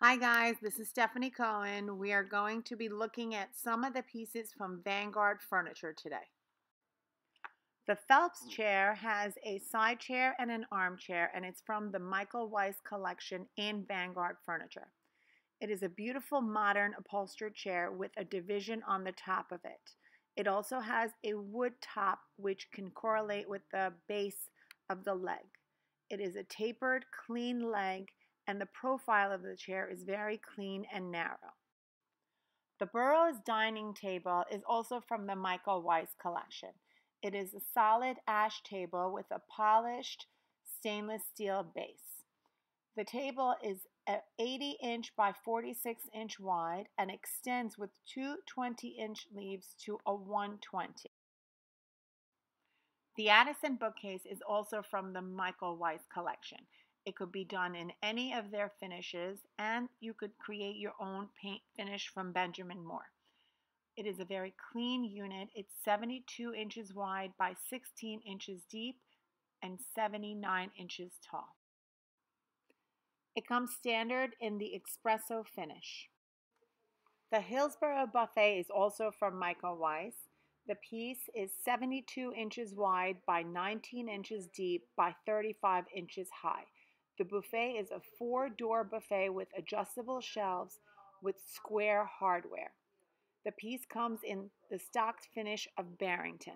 Hi guys, this is Stephanie Cohen. We are going to be looking at some of the pieces from Vanguard Furniture today. The Phelps chair has a side chair and an armchair, and it's from the Michael Weiss collection in Vanguard Furniture. It is a beautiful modern upholstered chair with a division on the top of it. It also has a wood top which can correlate with the base of the leg. It is a tapered, clean leg and the profile of the chair is very clean and narrow. The Burroughs dining table is also from the Michael Weiss collection. It is a solid ash table with a polished stainless steel base. The table is 80 inch by 46 inch wide and extends with two 20 inch leaves to a 120. The Addison bookcase is also from the Michael Weiss collection. It could be done in any of their finishes, and you could create your own paint finish from Benjamin Moore. It is a very clean unit. It's 72 inches wide by 16 inches deep and 79 inches tall. It comes standard in the espresso finish. The Hillsboro buffet is also from Michael Weiss. The piece is 72 inches wide by 19 inches deep by 35 inches high. The buffet is a four door buffet with adjustable shelves with square hardware. The piece comes in the stocked finish of Barrington.